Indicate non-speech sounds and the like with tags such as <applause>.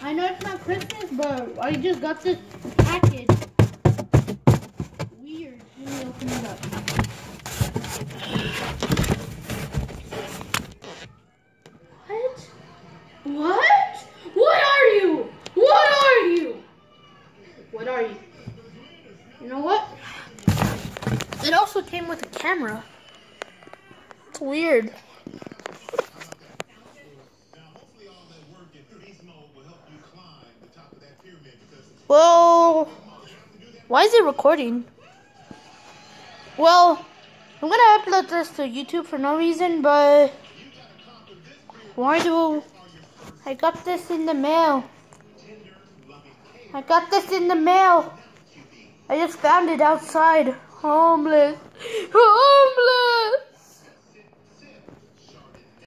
I know it's not Christmas, but I just got this package. Weird. Let me open it up. What? What? What are you? What are you? What are you? You know what? It also came with a camera. It's weird. Well, why is it recording? Well, I'm gonna upload this to YouTube for no reason, but why do I got this in the mail? I got this in the mail. I just found it outside. Homeless. <laughs> Homeless.